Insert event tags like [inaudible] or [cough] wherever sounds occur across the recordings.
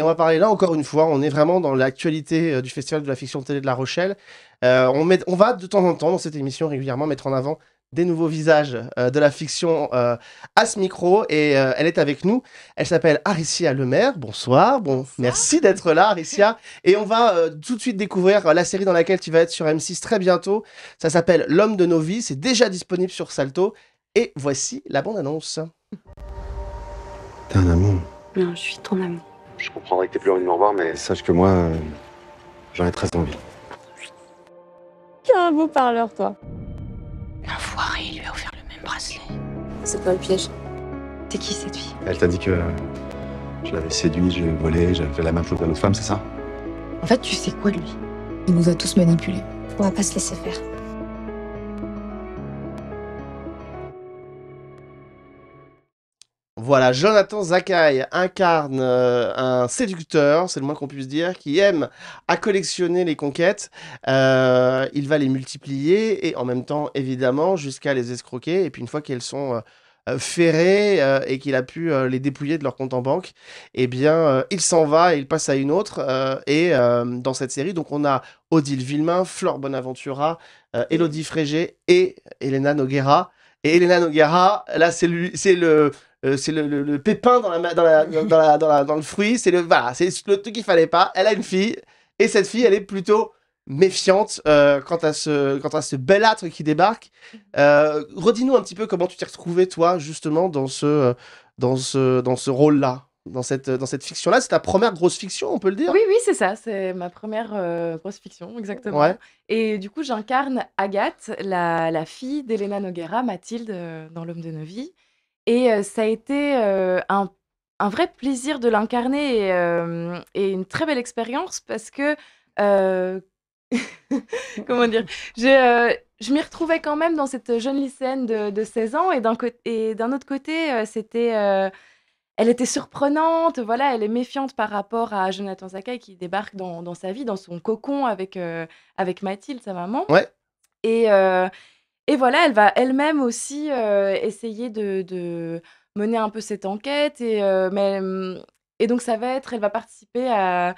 Et on va parler là encore une fois, on est vraiment dans l'actualité euh, du Festival de la fiction télé de La Rochelle. Euh, on, met, on va de temps en temps dans cette émission régulièrement mettre en avant des nouveaux visages euh, de la fiction euh, à ce micro et euh, elle est avec nous. Elle s'appelle Aricia Lemaire. Bonsoir. Bon, merci d'être là, Aricia. Et on va euh, tout de suite découvrir la série dans laquelle tu vas être sur M6 très bientôt. Ça s'appelle L'homme de nos vies. C'est déjà disponible sur Salto. Et voici la bande-annonce. T'es un amour. Non, je suis ton amour. Je comprendrais que t'aies plus envie de me revoir, mais sache que moi, euh, j'en ai très envie. T'es un beau parleur, toi. L'enfoiré lui a offert le même bracelet. C'est pas le piège. C'est qui cette fille? Elle t'a dit que euh, je l'avais séduit, je l'ai volé, j'avais fait la même chose à l'autre femme, c'est ça? En fait, tu sais quoi de lui? Il nous a tous manipulés. On va pas se laisser faire. Voilà, Jonathan Zakai incarne euh, un séducteur, c'est le moins qu'on puisse dire, qui aime à collectionner les conquêtes. Euh, il va les multiplier et en même temps, évidemment, jusqu'à les escroquer. Et puis une fois qu'elles sont euh, ferrées et qu'il a pu les dépouiller de leur compte en banque, eh bien, il s'en va et il passe à une autre. et dans cette série, donc on a Odile Villemain, Flore Bonaventura, Elodie Frégé et Elena Noguera. Et Elena Noguera, là, c'est le, c'est le, le- le pépin dans, la, dans, la- dans, la- dans la- dans le fruit. C'est le, voilà, c'est le truc qu'il fallait pas. Elle a une fille et cette fille, elle est plutôt méfiante euh, quant à ce, quant à ce bel âtre qui débarque. Euh, Redis-nous un petit peu comment tu t'es retrouvé toi justement dans ce, euh, dans ce, dans ce rôle-là, dans cette, dans cette fiction-là. C'est ta première grosse fiction, on peut le dire? Oui, oui, c'est ça. C'est ma première euh, grosse fiction, exactement. Ouais. Et du coup, j'incarne Agathe, la, la fille d'Elena Noguera, Mathilde, euh, dans L'homme de nos vies. Et euh, ça a été un, un vrai plaisir de l'incarner et, et une très belle expérience parce que. [laughs] Comment dire? Je, euh, je m'y retrouvais quand même dans cette jeune lycéenne de, de 16 ans et d'un co- et d'un autre côté, euh, c'était. euh, elle était surprenante, voilà, elle est méfiante par rapport à Jonathan Zakai qui débarque dans, dans sa vie, dans son cocon avec, euh, avec Mathilde, sa maman. Ouais. Et, euh, et voilà, elle va elle-même aussi euh, essayer de, de mener un peu cette enquête. Et, mais, hum, et donc, ça va être, elle va participer à,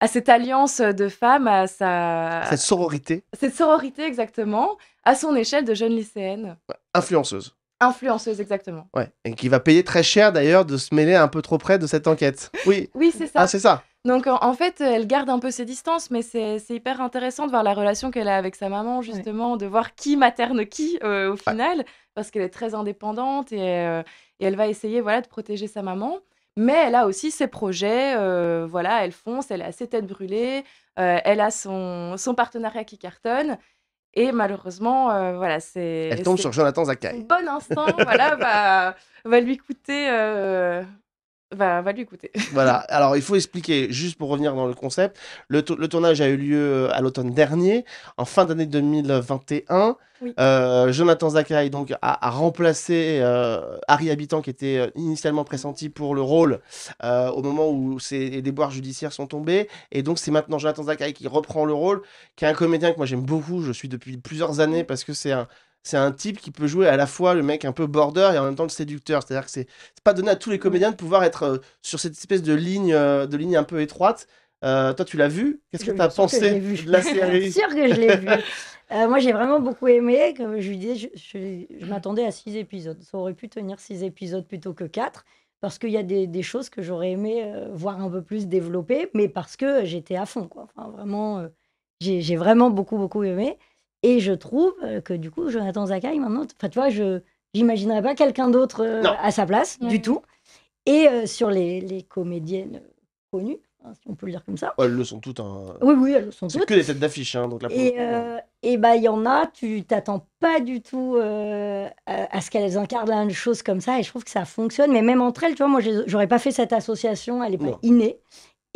à cette alliance de femmes, à sa, Cette sororité cette sororité exactement, à son échelle de jeune lycéenne. influenceuse. Influenceuse, exactement. Ouais. Et qui va payer très cher d'ailleurs de se mêler un peu trop près de cette enquête. [laughs] Oui. Oui, c'est ça. Ah, c'est ça. Donc en, fait, elle garde un peu ses distances, mais c'est hyper intéressant de voir la relation qu'elle a avec sa maman, justement, de voir qui materne qui euh, au final, parce qu'elle est très indépendante et, euh, et elle va essayer voilà, de protéger sa maman. Mais elle a aussi ses projets, euh, voilà, elle fonce, elle a ses têtes brûlées, euh, elle a son, son partenariat qui cartonne. Et malheureusement, euh, voilà, c'est. Elle tombe sur Jonathan son Zakai. bon instinct, voilà, va, va lui coûter. euh, va, va lui coûter. [laughs] Voilà, alors il faut expliquer, juste pour revenir dans le concept, le, le tournage a eu lieu euh, à l'automne dernier, en fin d'année 2021. Oui. Euh, Jonathan Zakai donc, a, a remplacé euh, Harry Habitant, qui était initialement pressenti pour le rôle euh, au moment où ces les déboires judiciaires sont tombés. Et donc c'est maintenant Jonathan Zakai qui reprend le rôle, qui est un comédien que moi j'aime beaucoup, je suis depuis plusieurs années, parce que c'est un... C'est un type qui peut jouer à la fois le mec un peu border et en même temps le séducteur. C'est-à-dire que c'est pas donné à tous les comédiens de pouvoir être euh, sur cette espèce de ligne, euh, de ligne un peu étroite. Euh, toi, tu l'as vu? Qu'est-ce que tu as pensé de la série? Bien [laughs] sûr que je l'ai vu. Moi, j'ai vraiment beaucoup aimé. Comme je lui disais, je, je- je m'attendais à six épisodes. Ça aurait pu tenir six épisodes plutôt que quatre. Parce qu'il y a des, des choses que j'aurais aimé euh, voir un peu plus développées, mais parce que j'étais à fond. Quoi. Enfin, vraiment, euh, j'ai j'ai vraiment beaucoup, beaucoup aimé. Et je trouve euh, que du coup, Jonathan Zakai, maintenant, enfin, tu vois, je n'imaginerais pas quelqu'un d'autre euh, à sa place, Ouais. du tout. Et euh, sur les, les comédiennes connues, hein, si on peut le dire comme ça. Ouais, Elles le sont toutes. hein. Oui, oui, elles sont C'est toutes. que des têtes d'affiche. Hein, donc le Et euh, et bah il y en a, tu t'attends pas du tout euh, à, à ce qu'elles incarnent une chose comme ça, et je trouve que ça fonctionne. Mais même entre elles, tu vois, moi j'aurais pas fait cette association, elle est Non. pas innée,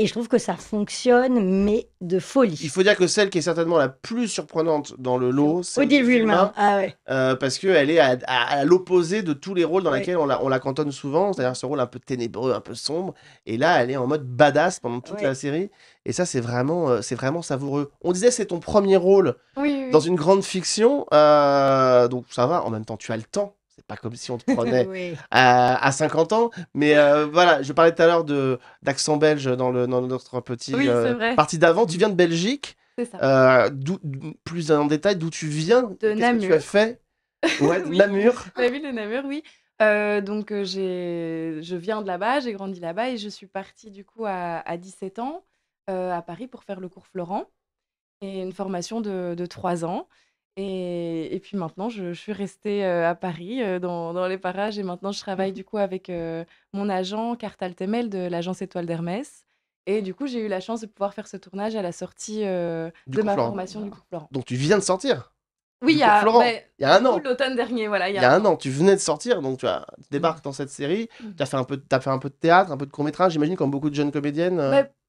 et je trouve que ça fonctionne, mais de folie. Il faut dire que celle qui est certainement la plus surprenante dans le lot, c'est Odile Villemain. Ah ouais. euh, parce qu'elle est à, à- à l'opposé de tous les rôles dans Ouais. lesquels on la, on la cantonne souvent, c'est-à-dire ce rôle un peu ténébreux, un peu sombre. Et là, elle est en mode badass pendant toute Ouais. la série. Et ça, c'est vraiment, euh, c'est vraiment savoureux. On disait c'est ton premier rôle Oui, oui, oui. dans une grande fiction, euh, donc ça va. En même temps, tu as le temps. C'est pas comme si on te prenait [laughs] Oui. à, à 50 ans. Mais euh, voilà, je parlais tout à l'heure d'accent belge dans, le, dans notre petit Oui, euh, partie d'avant. Tu viens de Belgique. C'est ça. Euh, plus en détail, d'où tu viens De Qu'est-ce que tu Namur. as fait? Ouais, [laughs] Oui. Namur. La ville de Namur, oui. Donc, je viens de là-bas, j'ai grandi là-bas et je suis partie du coup à, à 17 ans à Paris pour faire le cours Florent et une formation de, de 3 ans. Et, et puis maintenant, je, je suis restée euh, à Paris euh, dans, dans les parages et maintenant, je travaille du coup avec euh, mon agent Cartal Temel de l'agence Étoile d'Hermès. Et du coup, j'ai eu la chance de pouvoir faire ce tournage à la sortie Du de cours ma Florent. formation du cours Florent. Donc tu viens de sortir. Oui, Du il y a, Florent. ouais, Il y a un an. tout l'automne dernier, voilà. Il y a un an, tu venais de sortir, donc tu, as, tu débarques dans cette série. Mm. Tu as fait un peu, de- t'as fait un peu de théâtre, un peu de court métrage, j'imagine, comme beaucoup de jeunes comédiennes.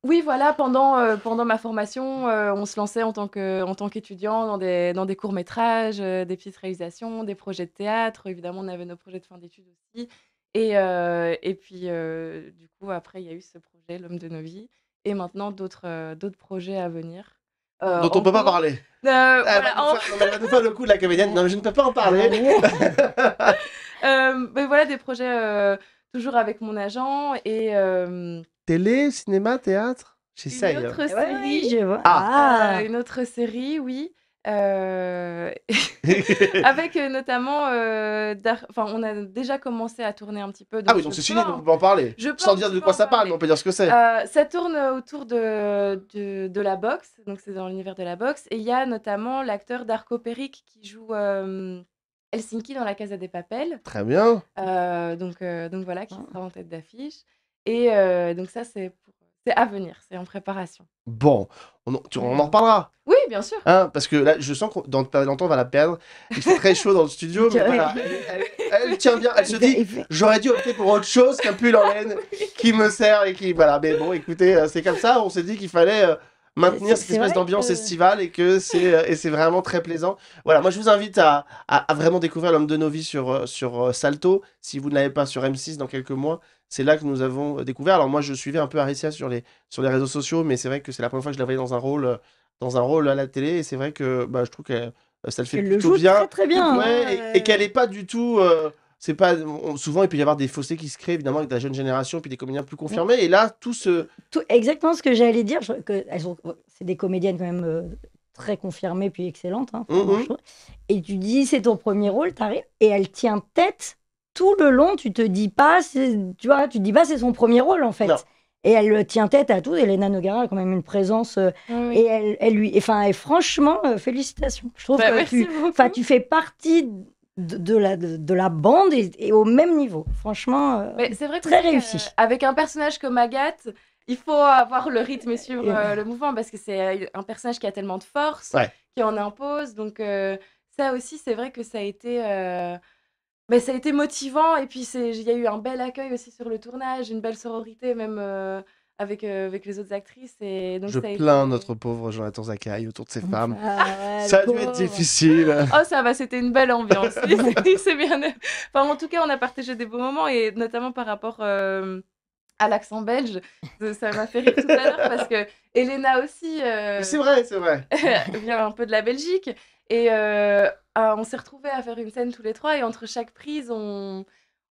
Oui, voilà, pendant, euh, pendant ma formation, euh, on se lançait en tant que- en tant qu'étudiant dans des, dans des courts-métrages, euh, des petites réalisations, des projets de théâtre. Évidemment, on avait nos projets de fin d'études aussi. Et, euh, et puis, euh, du coup, après, il y a eu ce projet, L'homme de nos vies. Et maintenant, d'autres euh, d'autres projets à venir. Euh, dont on en peut pas parler. Euh, Elle voilà, va en- nous faire- va nous le coup de la comédienne. Non, mais je ne peux pas en parler. [laughs] euh, mais voilà, des projets euh, toujours avec mon agent et euh, Télé, cinéma, théâtre? J'essaye. une hein. autre Ouais, série. oui, je vois. Ah. Euh, une autre série, oui. Euh, [laughs] [laughs] avec euh, notamment, euh, Dar- enfin, on a déjà commencé à tourner un petit peu. ah oui, donc je c'est fini, donc on peut en parler. je Sans un dire de quoi en ça parle, parler. mais on peut dire ce que c'est. Euh, ça tourne autour de, de, de la boxe, donc c'est dans l'univers de la boxe. Et il y a notamment l'acteur Darko Peric qui joue euh, Helsinki dans la Casa des Papels. Très bien. Euh, donc, euh, donc voilà, qui Ah. sera en tête d'affiche. Et euh, donc ça, c'est pour- c'est à venir, c'est en préparation. Bon, on, en- tu- on en reparlera. Oui, bien sûr. Hein, parce que là, je sens que dans pas longtemps, on va la perdre. Il fait très chaud dans le studio, mais voilà. [laughs] Elle, elle- elle tient bien. Elle se dit, j'aurais dû opter pour autre chose qu'un pull en laine [laughs] qui me sert et qui. Voilà, mais bon, écoutez, c'est comme ça. On s'est dit qu'il fallait euh, maintenir cette espèce d'ambiance que- estivale et que c'est euh, et c'est vraiment très plaisant. Voilà, moi je vous invite à, à, à vraiment découvrir l'homme de nos vies sur, euh, sur euh, Salto. Si vous ne l'avez pas sur M6 dans quelques mois, c'est là que nous avons découvert. Alors moi je suivais un peu Aricia sur les, sur les réseaux sociaux, mais c'est vrai que c'est la première fois que je la voyais dans un rôle, dans un rôle à la télé et c'est vrai que bah, je trouve que ça le fait Elle le plutôt joue bien. très très bien. Ouais, et, et qu'elle est pas du tout. euh, c'est pas on- souvent il peut y avoir des fossés qui se créent évidemment avec la jeune génération puis des comédiens plus confirmés et là tout ce Tout- exactement ce que j'allais dire. je- que elles ont- c'est des comédiennes quand même euh, très confirmées puis excellentes. hein, Mhm. Et tu dis c'est ton premier rôle, t'arrives et elle tient tête tout le long. Tu te dis pas, c'est- tu vois, tu te dis pas c'est son premier rôle en fait. Non. Et elle euh, tient tête à tout. Elena Nogara a quand même une présence euh, et elle, elle lui, enfin, et franchement, euh, félicitations. Je trouve Bah, que tu fais partie de, de la, de, de la bande et, et au même niveau. Franchement, euh, Mais c'est vrai que Très réussi. euh, avec un personnage comme Agathe, il faut avoir le rythme et suivre euh, le mouvement parce que c'est un personnage qui a tellement de force, Ouais. qui en impose. Donc euh, ça aussi, c'est vrai que ça a été, euh, ben, ça a été motivant. Et puis c'est- il y a eu un bel accueil aussi sur le tournage, une belle sororité même euh, avec, euh, avec les autres actrices. Et donc je ça plains été- notre pauvre Jonathan Zakaï autour de ses femmes ah ouais, ça a dû être difficile Oh, ça va, c'était une belle ambiance. [laughs] c'est bien. Enfin, en tout cas, on a partagé des beaux moments et notamment par rapport euh, à l'accent belge. Ça m'a fait rire tout à l'heure parce que Elena aussi euh, c'est vrai c'est vrai [laughs] vient un peu de la Belgique et euh, ah, on s'est retrouvés à faire une scène tous les trois et entre chaque prise, on,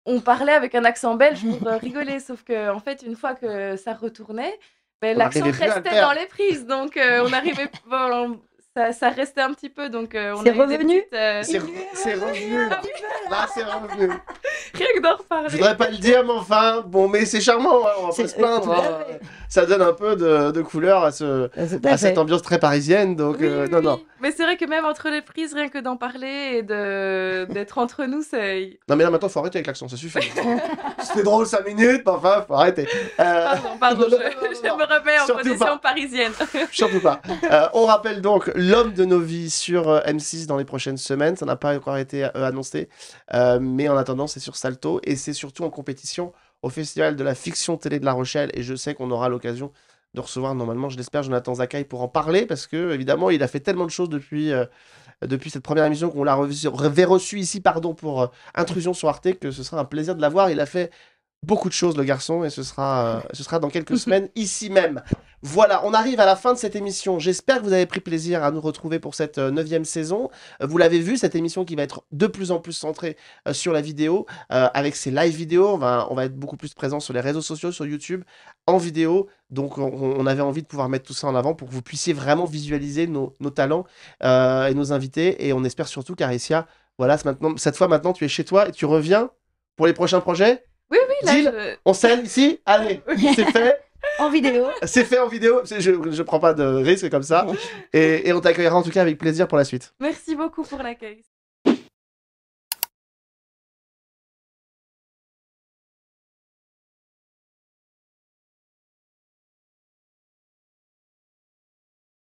on parlait avec un accent belge pour euh, [laughs] rigoler. Sauf que, en fait, une fois que ça retournait, ben, l'accent restait dans les prises. Donc, euh, on arrivait. [laughs] bon, ça, ça restait un petit peu. Donc, euh, on C'est revenu petites, euh, c'est c'est revenu Ah là c'est revenu rien que d'en reparler. je voudrais pas le dire mais enfin bon mais c'est charmant hein, on va pas se plaindre hein. ça donne un peu de, de couleur à ce à à cette ambiance très parisienne donc Oui, euh, oui, non oui. non Mais c'est vrai que même entre les prises, rien que d'en parler et de d'être entre nous, c'est. non mais là maintenant faut arrêter avec l'accent ça suffit [laughs] c'était drôle 5 minutes mais enfin faut arrêter Euh, Pardon, pardon, non, non, je, je me remets en Surtout position pas. parisienne. [laughs] Surtout pas. Euh, on rappelle donc l'homme de nos vies sur euh, M6 dans les prochaines semaines. Ça n'a pas encore été euh, annoncé. Euh, mais en attendant, c'est sur Et c'est surtout en compétition au Festival de la fiction télé de La Rochelle. Et je sais qu'on aura l'occasion de recevoir, normalement, je l'espère, Jonathan Zakaï pour en parler. Parce que, évidemment, il a fait tellement de choses depuis, euh, depuis cette première émission qu'on l'a reçu ici pardon, pour euh, Intrusion sur Arte que ce sera un plaisir de l'avoir. Il a fait beaucoup de choses, le garçon, et ce sera, euh, ce sera dans quelques [laughs] semaines, ici même. Voilà, on arrive à la fin de cette émission. J'espère que vous avez pris plaisir à nous retrouver pour cette euh, neuvième saison. Euh, Vous l'avez vu, cette émission qui va être de plus en plus centrée euh, sur la vidéo, euh, avec ses live vidéos. On va, on va être beaucoup plus présent sur les réseaux sociaux, sur YouTube, en vidéo. Donc, on, on avait envie de pouvoir mettre tout ça en avant pour que vous puissiez vraiment visualiser nos, nos talents et nos invités. Et on espère surtout qu'Aricia, voilà, maintenant, cette fois maintenant, tu es chez toi et tu reviens pour les prochains projets. Oui, oui, là, Deal je- On scène ici Allez, c'est fait. [laughs] En vidéo. C'est fait en vidéo. Je, je prends pas de risque comme ça. Et, et on t'accueillera en tout cas avec plaisir pour la suite. Merci beaucoup pour l'accueil.